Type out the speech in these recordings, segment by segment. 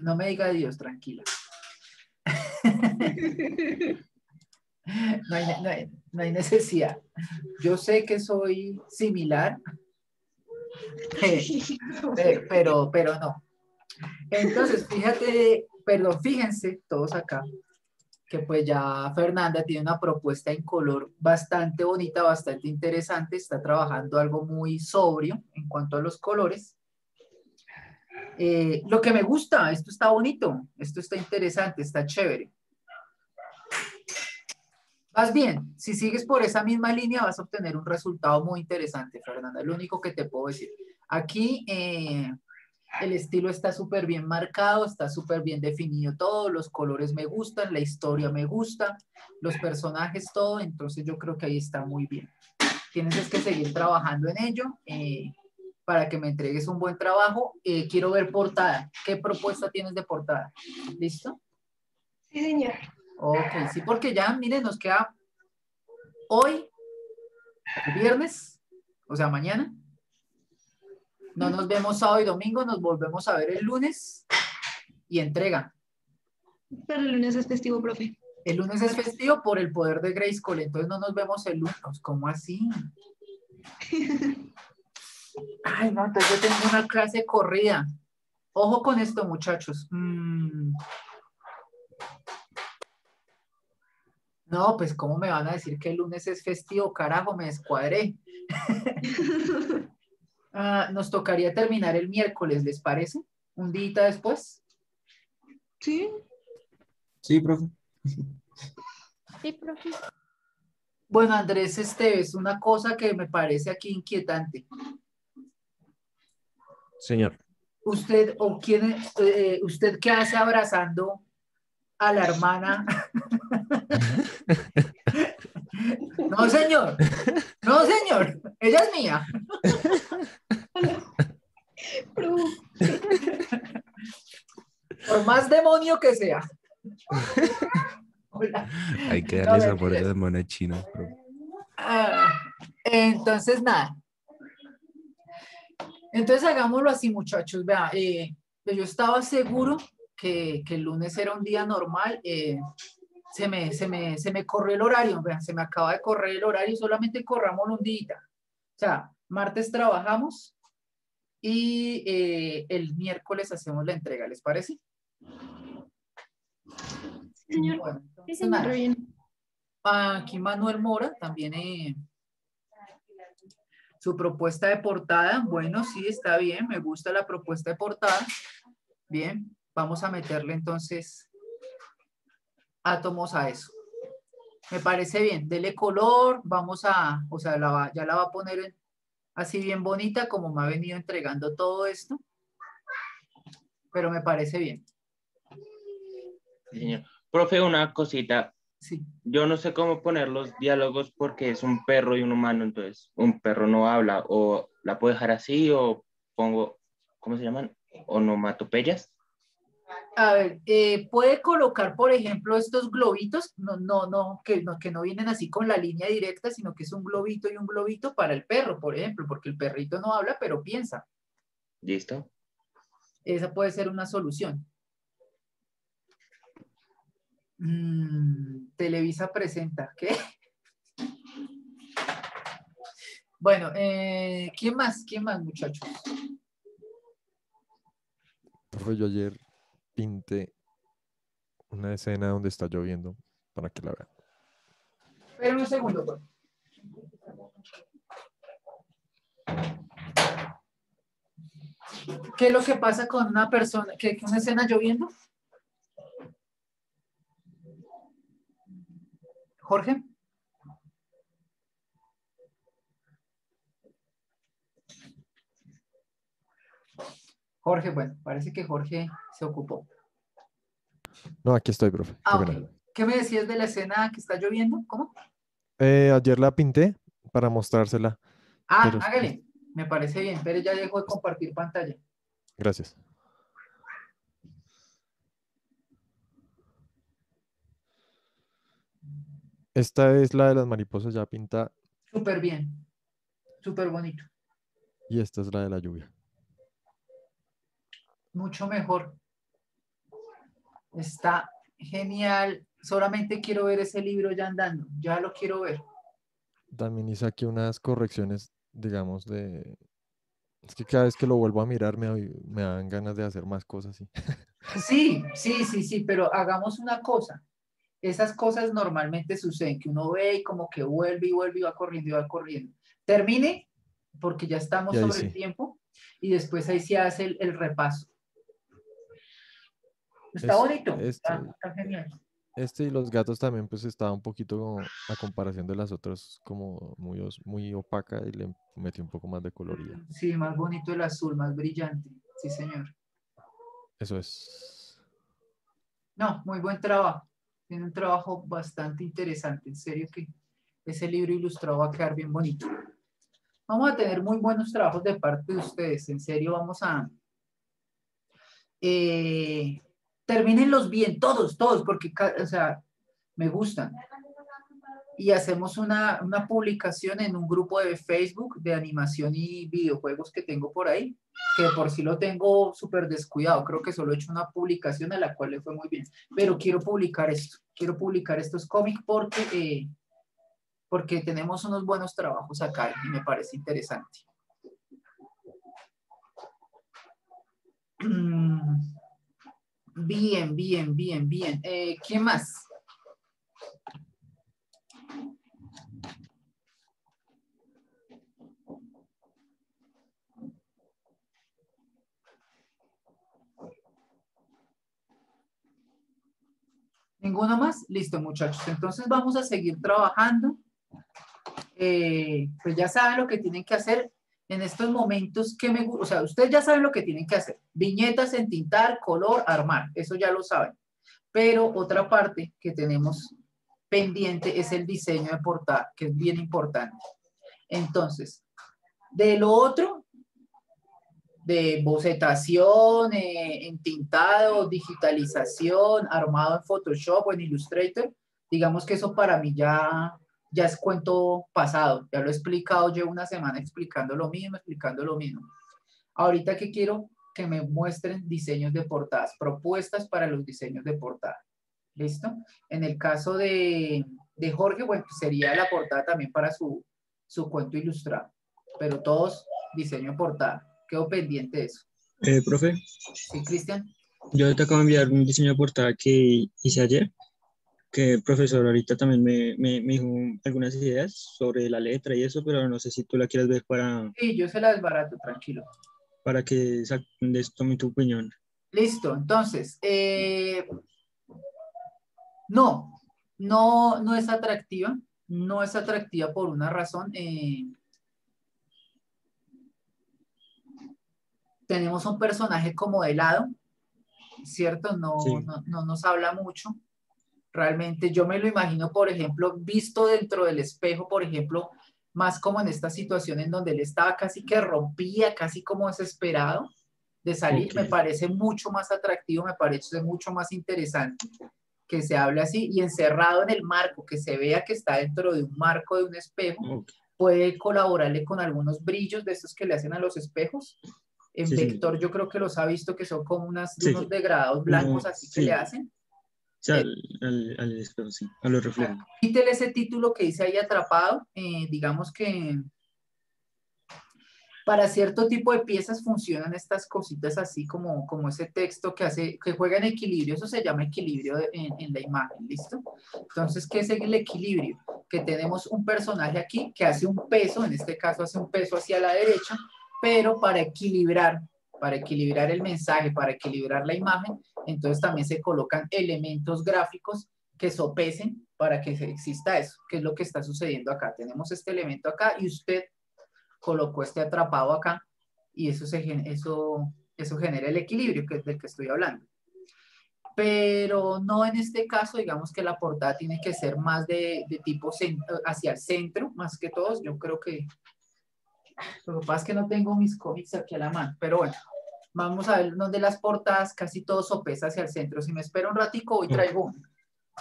No me diga Dios, tranquila. No hay, no hay- no hay necesidad. Yo sé que soy similar, Pe- pero, pero no. Entonces, fíjate, perdón, fíjense todos acá, que pues ya Fernanda tiene una propuesta en color bastante bonita, bastante interesante, está trabajando algo muy sobrio en cuanto a los colores. Eh, lo que me gusta, esto está bonito, esto está interesante, está chévere. Vas bien, si sigues por esa misma línea vas a obtener un resultado muy interesante, Fernanda, lo único que te puedo decir. Aquí eh, el estilo está súper bien marcado, está súper bien definido todo, los colores me gustan, la historia me gusta, los personajes, todo, entonces yo creo que ahí está muy bien. Tienes es que seguir trabajando en ello eh, para que me entregues un buen trabajo. Eh, quiero ver portada. ¿Qué propuesta tienes de portada? ¿Listo? Sí, señor. Ok, sí, porque ya, miren, nos queda hoy, viernes, o sea, mañana. No nos vemos sábado y domingo, nos volvemos a ver el lunes y entrega. Pero el lunes es festivo, profe. El lunes es festivo por el poder de Grayskull, entonces no nos vemos el lunes. ¿Cómo así? Ay, no, entonces yo tengo una clase corrida. Ojo con esto, muchachos. Mm. No, pues ¿cómo me van a decir que el lunes es festivo? Carajo, me descuadré. Ah, nos tocaría terminar el miércoles, ¿les parece? Un día después. Sí. Sí, profe. Sí, profe. Bueno, Andrés Esteves, una cosa que me parece aquí inquietante. Señor. Usted o quién, eh, usted qué hace abrazando a la hermana. No, señor. No, señor. Ella es mía. Por más demonio que sea. Hola. Hay que No, darle esa por de mona china. profe. Ah, entonces, nada. Entonces, hagámoslo así, muchachos. Vea, eh, pues yo estaba seguro que, que el lunes era un día normal. eh, se, me, se, me, se me corrió el horario, vean, se me acaba de correr el horario, solamente corramos un día. O sea, martes trabajamos y eh, el miércoles hacemos la entrega, ¿les parece? señor. Bueno, Sí, señor. Aquí Manuel Mora también eh, su propuesta de portada. Bueno, sí, está bien, me gusta la propuesta de portada. Bien, vamos a meterle entonces átomos a eso. Me parece bien, dele color, vamos a, o sea, ya la va a poner así bien bonita como me ha venido entregando todo esto. Pero me parece bien, señor. Profe, una cosita. Sí. Yo no sé cómo poner los diálogos porque es un perro y un humano, entonces un perro no habla. O la puedo dejar así o pongo, ¿cómo se llaman? Onomatopeyas. A ver, eh, puede colocar, por ejemplo, estos globitos, no, no, no que, no, que no vienen así con la línea directa, sino que es un globito y un globito para el perro, por ejemplo, porque el perrito no habla, pero piensa. ¿Listo? Esa puede ser una solución. Mm, Televisa presenta, ¿qué? Bueno, eh, ¿quién más? ¿Quién más, muchachos? Profe, yo ayer pinté una escena donde está lloviendo para que la vean. Espera un segundo, pues. ¿Qué es lo que pasa con una persona, que, que una escena lloviendo? Jorge. Jorge, bueno, parece que Jorge se ocupó. No, aquí estoy, profe. qué Ah. ¿Qué me decías de la escena que está lloviendo? ¿Cómo? Eh, ayer la pinté para mostrársela. Ah, Pero- hágale. Me parece bien, pero ya dejó de compartir pantalla. Gracias. Esta es la de las mariposas ya pintada Súper bien. Súper bonito. y esta es la de la lluvia. Mucho mejor. Está genial. Solamente quiero ver ese libro ya andando. Ya lo quiero ver. También hice aquí unas correcciones, digamos, de... Es que cada vez que lo vuelvo a mirar me, me dan ganas de hacer más cosas. ¿sí? Sí, sí, sí, sí, pero hagamos una cosa. Esas cosas normalmente suceden, que uno ve y como que vuelve y vuelve y va corriendo y va corriendo. Termine, porque ya estamos sobre el tiempo, y después ahí se hace el, el repaso. Está Es- bonito, está, este- está genial. Este y los gatos también, pues estaba un poquito como a comparación de las otras, como muy, muy opaca y le metí un poco más de colorido. Sí, más bonito el azul, más brillante. Sí, señor. Eso es. No, muy buen trabajo. Tiene un trabajo bastante interesante. En serio que ese libro ilustrado va a quedar bien bonito. Vamos a tener muy buenos trabajos de parte de ustedes. En serio, vamos a... Eh, termínenlos bien, todos, todos, porque, o sea, me gustan. Y hacemos una, una publicación en un grupo de Facebook de animación y videojuegos que tengo por ahí que por sí lo tengo súper descuidado. Creo que solo he hecho una publicación a la cual le fue muy bien. Pero quiero publicar esto. Quiero publicar estos cómics porque, eh, porque tenemos unos buenos trabajos acá y me parece interesante. Mm, Bien, bien, bien, bien. Eh, ¿Qué más? ¿Ninguno más? Listo, muchachos. Entonces vamos a seguir trabajando. Eh, pues ya saben lo que tienen que hacer en estos momentos que me. O sea, ustedes ya saben lo que tienen que hacer. Viñetas, entintar, color, armar. Eso ya lo saben. Pero otra parte que tenemos pendiente es el diseño de portada, que es bien importante. Entonces, de lo otro, de bocetación, eh, entintado, digitalización, armado en Photoshop o en Illustrator, digamos que eso para mí ya, ya es cuento pasado. Ya lo he explicado, llevo una semana explicando lo mismo, explicando lo mismo. Ahorita que quiero que me muestren diseños de portadas, propuestas para los diseños de portada. ¿Listo? En el caso de, de Jorge, bueno, pues sería la portada también para su, su cuento ilustrado. Pero todos diseño portada. Quedo pendiente de eso. Eh, profe, ¿Sí, Cristian? yo te acabo de enviar un diseño de portada que hice ayer, que el profesor ahorita también me, me, me dijo algunas ideas sobre la letra y eso, pero no sé si tú la quieres ver para, Sí, yo se la desbarato, tranquilo. para que sa- des- tome tu opinión. Listo, entonces, eh, no, no, no es atractiva, no es atractiva por una razón. eh, tenemos un personaje como de lado, ¿cierto? No, Sí. no, no nos habla mucho. Realmente yo me lo imagino, por ejemplo, visto dentro del espejo, por ejemplo, más como en esta situación en donde él estaba casi que rompía, casi como desesperado de salir, Ok. me parece mucho más atractivo, me parece mucho más interesante que se hable así y encerrado en el marco, que se vea que está dentro de un marco de un espejo, Ok. puede colaborarle con algunos brillos de estos que le hacen a los espejos. En Sí, sí. vector yo creo que los ha visto que son como unas, Sí, unos sí. degradados blancos así que sí. le hacen. O sea, al, al, al espejo, sí, a los reflejos. Quítele ese título que dice ahí atrapado. eh, digamos que para cierto tipo de piezas funcionan estas cositas así como, como ese texto que hace, que juega en equilibrio. Eso se llama equilibrio de- en, en la imagen, ¿listo? Entonces, ¿qué es el equilibrio? Que tenemos un personaje aquí que hace un peso, en este caso hace un peso hacia la derecha, pero para equilibrar, para equilibrar el mensaje, para equilibrar la imagen, entonces también se colocan elementos gráficos que sopesen para que exista eso, que es lo que está sucediendo acá. Tenemos este elemento acá y usted colocó este atrapado acá y eso, se, eso, eso genera el equilibrio que es del que estoy hablando. Pero no en este caso, digamos que la portada tiene que ser más de, de tipo hacia el centro, más que todos. Yo creo que lo que pasa es que no tengo mis cómics aquí a la mano, pero bueno, vamos a ver donde las portadas casi todo sopesa hacia el centro. Si me espera un ratico, hoy traigo una.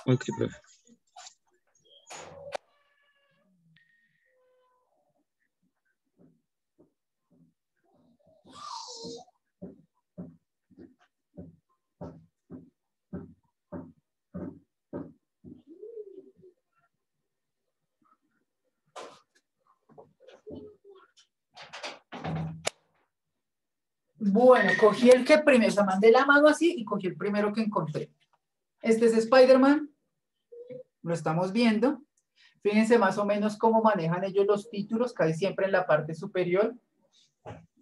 Ok, profe. Bueno, cogí el que primero, o sea, mandé la mano así y cogí el primero que encontré. Este es Spider-Man, lo estamos viendo. Fíjense más o menos cómo manejan ellos los títulos, casi siempre en la parte superior.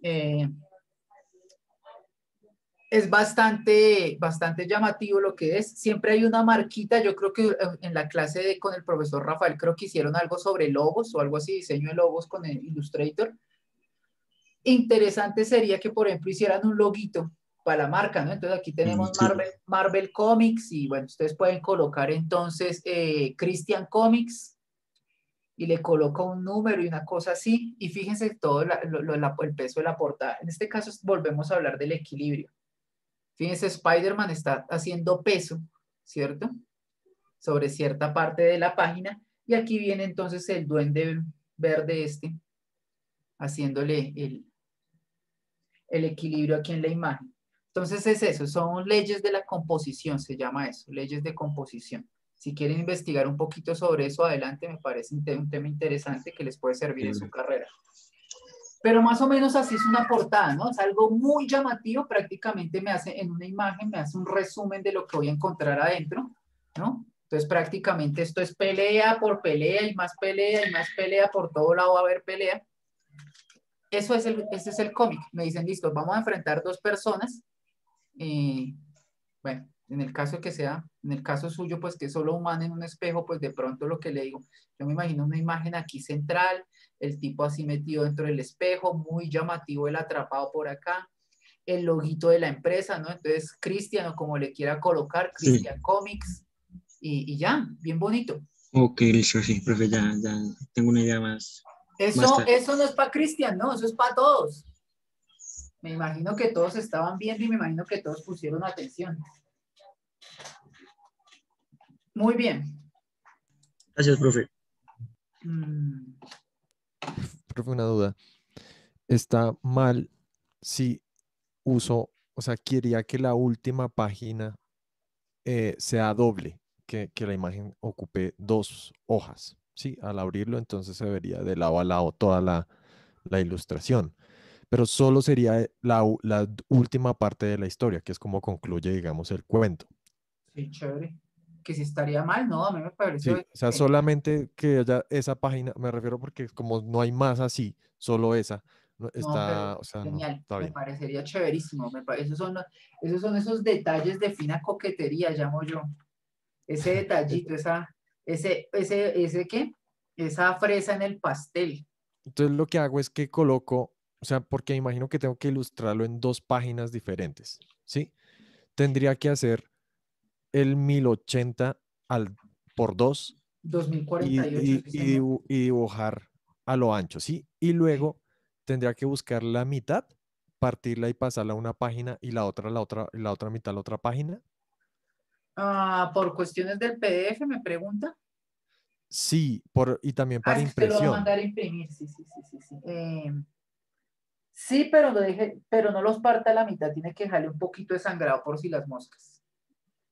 Eh, es bastante, bastante llamativo lo que es. Siempre hay una marquita, yo creo que eh, en la clase de, con el profesor Rafael creo que hicieron algo sobre logos o algo así, diseño de logos con el Illustrator. Interesante sería que, por ejemplo, hicieran un loguito para la marca, ¿no? Entonces aquí tenemos sí. Marvel, Marvel Comics y bueno, ustedes pueden colocar entonces eh, Christian Comics y le coloca un número y una cosa así y fíjense todo la- lo- lo- la- el peso de la portada. En este caso volvemos a hablar del equilibrio. Fíjense, Spider-Man está haciendo peso, ¿cierto? Sobre cierta parte de la página y aquí viene entonces el duende verde este haciéndole el, el equilibrio aquí en la imagen. Entonces es eso, son leyes de la composición, se llama eso, leyes de composición. Si quieren investigar un poquito sobre eso, adelante, me parece un, te- un tema interesante que les puede servir en su carrera. Pero más o menos así es una portada, ¿no? Es algo muy llamativo, prácticamente me hace, en una imagen, me hace un resumen de lo que voy a encontrar adentro, ¿no? Entonces prácticamente esto es pelea por pelea y más pelea y más pelea, por todo lado va a haber pelea. Eso es el, ese es el cómic. Me dicen, listo, vamos a enfrentar dos personas. eh, bueno, en el caso que sea, en el caso suyo, pues que es solo humano en un espejo, pues de pronto lo que le digo, yo me imagino una imagen aquí central, el tipo así metido dentro del espejo, muy llamativo el atrapado por acá, el loguito de la empresa, ¿no? Entonces, Cristian, o como le quiera colocar, Sí. Cristian Comics, y, y ya, bien bonito. Ok, listo, sí, profe, ya, ya tengo una idea más. Eso, eso no es para Cristian, no, eso es para todos. Me imagino que todos estaban viendo y me imagino que todos pusieron atención. Muy bien. Gracias, profe. Mm, Profe, una duda. Está mal si uso, o sea, quería que la última página eh, sea doble, que, que la imagen ocupe dos hojas. Sí, al abrirlo entonces se vería de lado a lado toda la, la ilustración. Pero solo sería eh, la, la última parte de la historia, que es como concluye, digamos, el cuento. sí, chévere. Que si estaría mal, no, a mí me pareció. Sí, o sea, solamente que haya esa página, me refiero porque como no hay más así, solo esa, no- No, está, o sea, no, Genial, está me bien. parecería chéverísimo. Me esos, son, esos son esos detalles de fina coquetería, llamo yo. Ese detallito, esa, ese, ese, ese qué? Esa fresa en el pastel. Entonces lo que hago es que coloco, o sea, porque imagino que tengo que ilustrarlo en dos páginas diferentes, ¿sí? Tendría que hacer el 1080 al, por 2 y, 2048. y- y dibu- y dibujar a lo ancho, ¿sí? Y luego tendría que buscar la mitad, partirla y pasarla a una página y la otra, la otra, y la otra mitad a la otra página. Ah, por cuestiones del PDF, me pregunta. Sí, por, y también Ah, para que usted lo a impresión. mandar a imprimir, sí, sí, sí, sí. Sí, Eh, sí, pero, lo deje, pero no los parta a la mitad, tiene que dejarle un poquito de sangrado por si las moscas.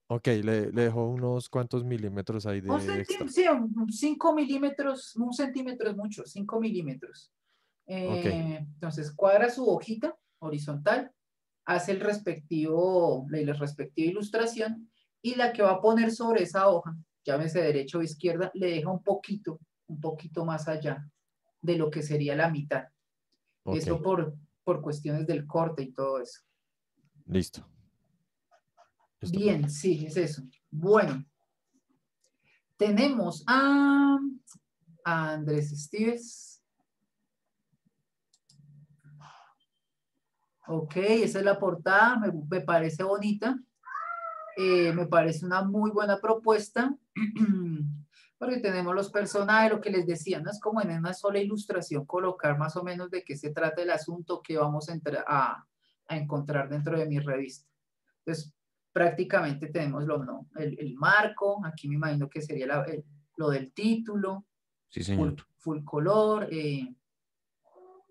Ok, le, le dejo unos cuantos milímetros ahí de Un extra. sí, un 5 milímetros, un centímetro es mucho, 5 milímetros. Eh, Entonces cuadra su hojita horizontal, hace el respectivo, la, la respectiva ilustración y la que va a poner sobre esa hoja, llámese derecha o izquierda, le deja un poquito, un poquito más allá de lo que sería la mitad. Ok, Eso por, por cuestiones del corte y todo eso. listo. Listo, Bien, sí, es eso. Bueno, tenemos a, a Andrés Estives. Ok, esa es la portada, me, me parece bonita. Eh, me parece una muy buena propuesta. Porque tenemos los personajes, lo que les decía, no es como en una sola ilustración colocar más o menos de qué se trata el asunto que vamos a, a, a encontrar dentro de mi revista. Entonces, prácticamente tenemos lo, no, el, el marco, aquí me imagino que sería la- el- lo del título, Sí, full, señor. full color, eh,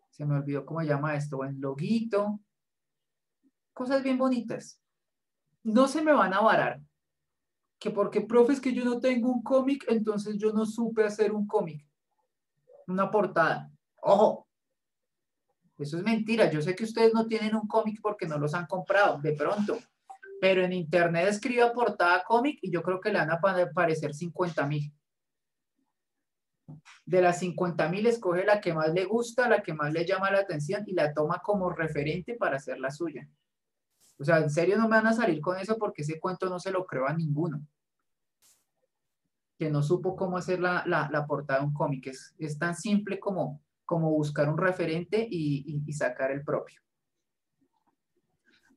se me olvidó cómo se llama esto, buen loguito, cosas bien bonitas. No se me van a varar, que porque, profe, es que yo no tengo un cómic, entonces yo no supe hacer un cómic, una portada. Ojo, Eso es mentira. Yo sé que ustedes no tienen un cómic porque no los han comprado, de pronto. Pero en internet escriba portada cómic y yo creo que le van a aparecer 50 mil. De las 50 mil escoge la que más le gusta, la que más le llama la atención y la toma como referente para hacer la suya. O sea, en serio no me van a salir con eso porque ese cuento no se lo creo a ninguno. Que no supo cómo hacer la, portada de un cómic. Es, es tan simple como como buscar un referente y, sacar el propio.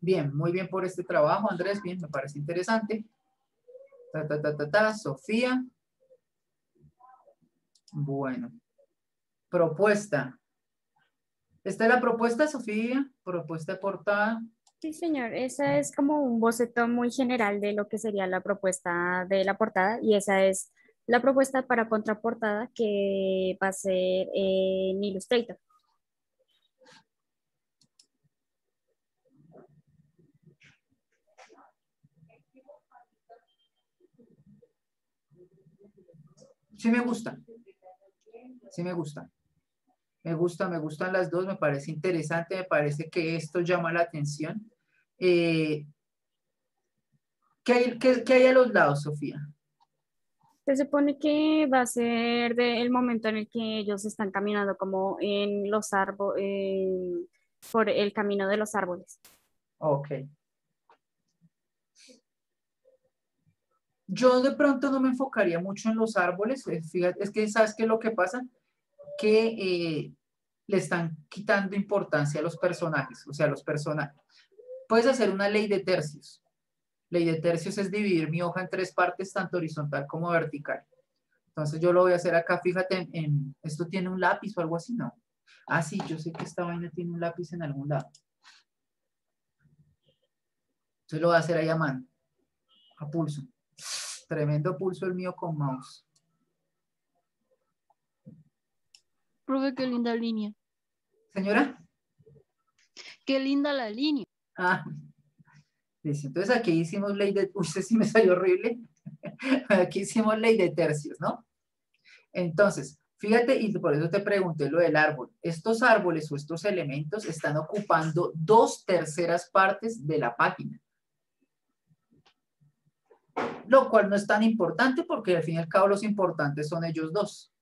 Bien, muy bien por este trabajo, Andrés, bien, me parece interesante. Ta, ta, ta, ta, ta, Sofía. Bueno. Propuesta. ¿Esta es la propuesta, Sofía? Propuesta portada. Sí, señor. Esa es como un boceto muy general de lo que sería la propuesta de la portada y esa es la propuesta para contraportada que va a ser en Illustrator. Sí me gusta. Sí me gusta. Me gusta, me gustan las dos, me parece interesante, me parece que esto llama la atención. Eh, ¿qué, hay, qué hay a los lados, Sofía? Se supone que va a ser el momento en el que ellos están caminando como en los árboles, por el camino de los árboles. Ok. Yo de pronto no me enfocaría mucho en los árboles. Eh, fíjate, es que sabes qué lo que pasa, que eh, le están quitando importancia a los personajes, o sea, los personajes. Puedes hacer una ley de tercios. Ley de tercios es dividir mi hoja en tres partes, tanto horizontal como vertical. Entonces yo lo voy a hacer acá, fíjate, esto tiene un lápiz o algo así, ¿no? Ah, sí, yo sé que esta vaina tiene un lápiz en algún lado. Entonces lo voy a hacer ahí a mano, a pulso. Tremendo pulso el mío con mouse. Profe, qué linda línea. Señora. Qué linda la línea. Ah, entonces aquí hicimos ley de, uy, sí me salió horrible, aquí hicimos ley de tercios, ¿no? Entonces, fíjate, y por eso te pregunté lo del árbol. Estos árboles o estos elementos están ocupando dos terceras partes de la página. Lo cual no es tan importante porque al fin y al cabo los importantes son ellos dos.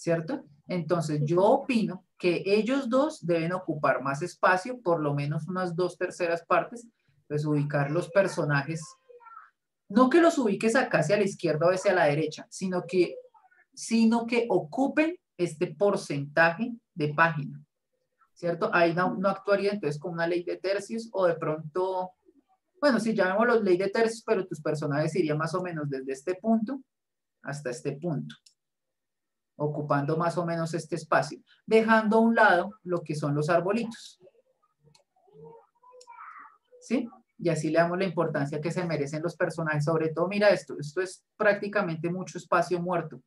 ¿Cierto? Entonces, yo opino que ellos dos deben ocupar más espacio, por lo menos unas dos terceras partes, pues ubicar los personajes, no que los ubiques acá hacia la izquierda o hacia la derecha, sino que, sino que ocupen este porcentaje de página, ¿cierto? Ahí no, no actuaría entonces con una ley de tercios o de pronto, bueno, si llamémoslo ley de tercios, pero tus personajes irían más o menos desde este punto hasta este punto ocupando más o menos este espacio, dejando a un lado lo que son los arbolitos. ¿Sí? Y así le damos la importancia que se merecen los personajes. Sobre todo, mira esto, esto es prácticamente mucho espacio muerto,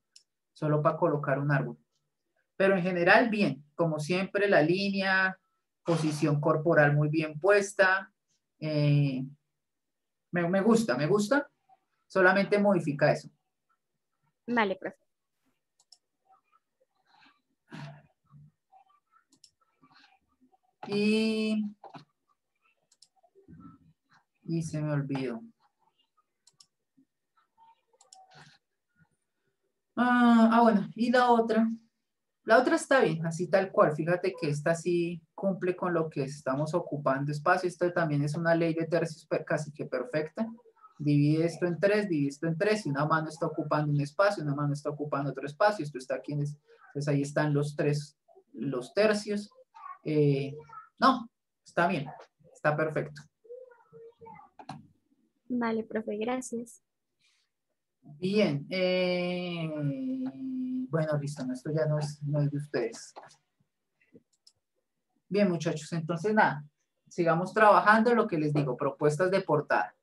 solo para colocar un árbol. Pero en general, bien, como siempre, la línea, posición corporal muy bien puesta. Eh, me, me gusta, me gusta. Solamente modifica eso. Vale, profe. Y, y se me olvidó. Ah, ah, bueno, y la otra. La otra está bien, así tal cual. Fíjate que esta sí cumple con lo que estamos ocupando espacio. Esta también es una ley de tercios casi que perfecta. Divide esto en tres, divide esto en tres, y una mano está ocupando un espacio, una mano está ocupando otro espacio. Esto está aquí, entonces ahí están los tres, los tercios. Eh, no, está bien, está perfecto. Vale, profe, gracias. Bien, eh, bueno, listo, esto ya no es, no es de ustedes. Bien, muchachos, entonces nada, sigamos trabajando lo que les digo, propuestas de portada.